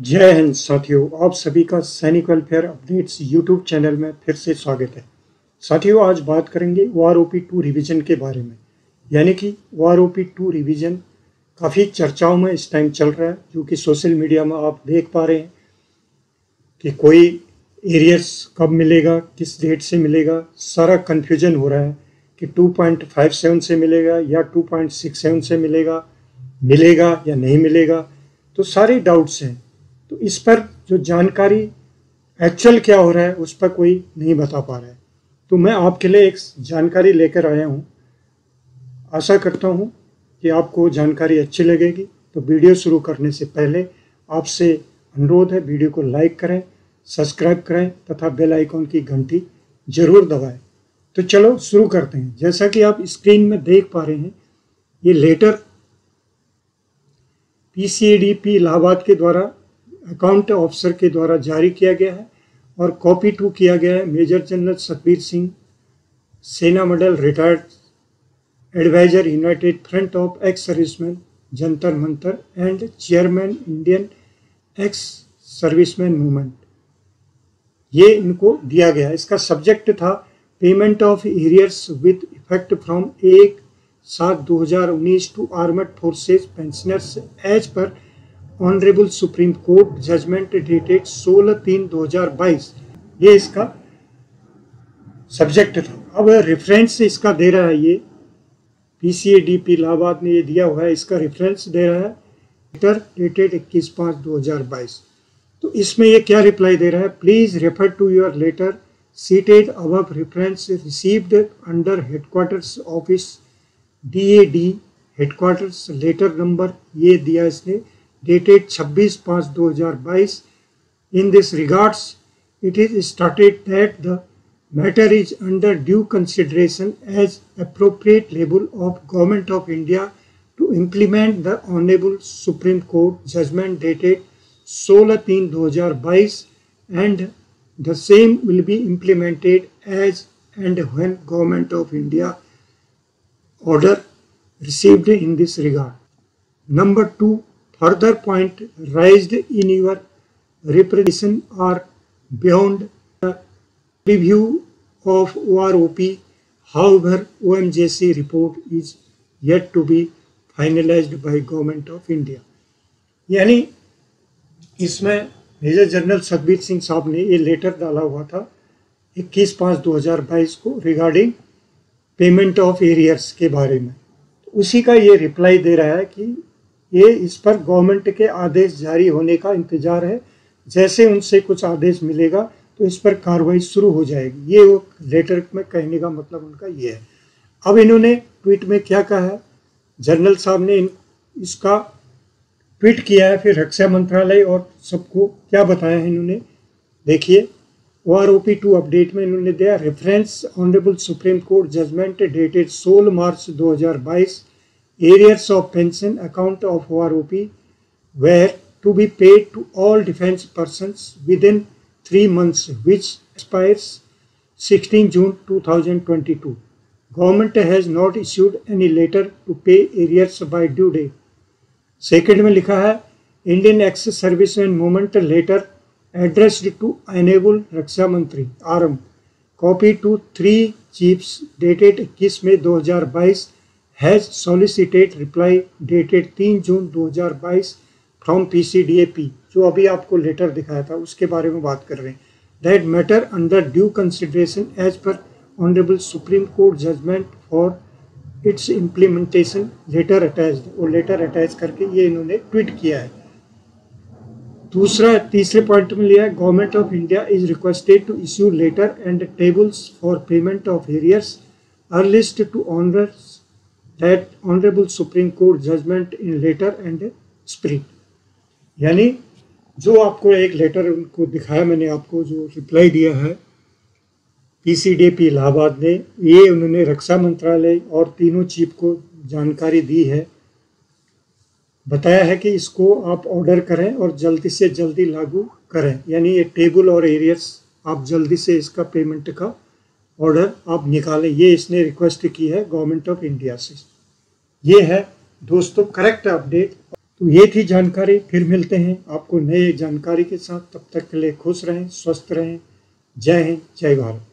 जय हिंद साथियों, आप सभी का सैनिक वेलफेयर अपडेट्स यूट्यूब चैनल में फिर से स्वागत है। साथियों, आज बात करेंगे O R O P two revision के बारे में। यानी कि O R O P two revision काफ़ी चर्चाओं में इस टाइम चल रहा है, जो कि सोशल मीडिया में आप देख पा रहे हैं कि कोई एरियर्स कब मिलेगा, किस डेट से मिलेगा, सारा कन्फ्यूज़न हो रहा है कि 2.57 से मिलेगा या 2.67 से मिलेगा मिलेगा या नहीं मिलेगा। तो सारे डाउट्स हैं। तो इस पर जो जानकारी एक्चुअल क्या हो रहा है, उस पर कोई नहीं बता पा रहा है। तो मैं आपके लिए एक जानकारी लेकर आया हूँ। आशा करता हूँ कि आपको जानकारी अच्छी लगेगी। तो वीडियो शुरू करने से पहले आपसे अनुरोध है, वीडियो को लाइक करें, सब्सक्राइब करें तथा बेल आइकॉन की घंटी ज़रूर दबाएँ। तो चलो शुरू करते हैं। जैसा कि आप स्क्रीन में देख पा रहे हैं, ये लेटर पीसीएडीपी इलाहाबाद के द्वारा अकाउंट ऑफिसर के द्वारा जारी किया गया है और कॉपी टू किया गया है मेजर जनरल सतबीर सिंह, सेना medal retired adviser united front of ex serviceman Jantar Mantar and chairman Indian ex serviceman movement ये इनको दिया गया इसका सब्जेक्ट था payment of arrears with effect from एक सात 2019 to armed forces pensioners as per honourable supreme court judgement dated 16 तीन 2022 ये इसका सब्जेक्ट था। अब रेफरेंस इसका दे रहा है ये। P C A D P Allahabad ने ये दिया हुआ है, इसका रेफरेंस दे रहा है। लेटर डेटेड इक्कीस पाँच दो हज़ार बाईस। तो इसमें ये क्या रिप्लाई दे रहा है? Please refer to your letter cited अब reference received under headquarters office D A D headquarters letter number ये दिया इसने। Dated 26 5 2022 in this regards it is stated that the matter is under due consideration as appropriate level of government of india to implement the honorable supreme court judgment dated 16 3 2022 and the same will be implemented as and when government of india order received in this regard. Number 2 further point raised in your representation are beyond the review of OROP. However, OMJC report is yet to be finalized by Government of India. यानी इसमें major general Satbir Singh साहब ने ये letter डाला हुआ था 21 पाँच 2022 को रिगार्डिंग पेमेंट ऑफ़ एरियर्स के बारे में उसी का ये रिप्लाई दे रहा है कि ये इस पर गवर्नमेंट के आदेश जारी होने का इंतज़ार है। जैसे उनसे कुछ आदेश मिलेगा तो इस पर कार्रवाई शुरू हो जाएगी। ये वो लेटर में कहने का मतलब उनका ये है। अब इन्होंने ट्वीट में क्या कहा? है जनरल साहब ने इसका ट्वीट किया है, फिर रक्षा मंत्रालय और सबको क्या बताया है इन्होंने? देखिए O R O P two update में इन्होंने दिया reference honourable supreme court judgement dated 16 March 2022 areas of pension account of OROP were to be paid to all defense persons within three months, which expires 16 June 2022. Government has not issued any letter to pay arrears by due date. Second में लिखा है Indian ex service and movement letter addressed to enable Raksha Mantri RM copy to three chiefs dated 21 May 2022 has solicited reply dated तीन June 2022 from PCDAP जो अभी आपको letter दिखाया था, उसके बारे में बात कर रहे हैं। That matter under due consideration as per honourable supreme court judgement for its implementation letter attach वो लेटर अटैच करके ये इन्होंने ट्वीट किया है। दूसरा, तीसरे पॉइंट में लिया है government of India is requested to issue letter and tables for payment of arrears earliest to honours that honorable supreme court judgment in letter and spirit. यानी जो आपको एक लेटर उनको दिखाया मैंने आपको, जो रिप्लाई दिया है पीसीडीपी इलाहाबाद ने, ये उन्होंने रक्षा मंत्रालय और तीनों चीफ को जानकारी दी है। बताया है कि इसको आप ऑर्डर करें और जल्दी से जल्दी लागू करें। यानी ये टेबल और एरियस आप जल्दी से इसका पेमेंट का ऑर्डर आप निकालें। ये इसने रिक्वेस्ट की है गवर्नमेंट ऑफ़ इंडिया से। ये है। दोस्तों करेक्ट अपडेट तो ये थी जानकारी। फिर मिलते हैं आपको नए जानकारी के साथ। तब तक के लिए खुश रहें, स्वस्थ रहें। जय हिंद, जय भारत।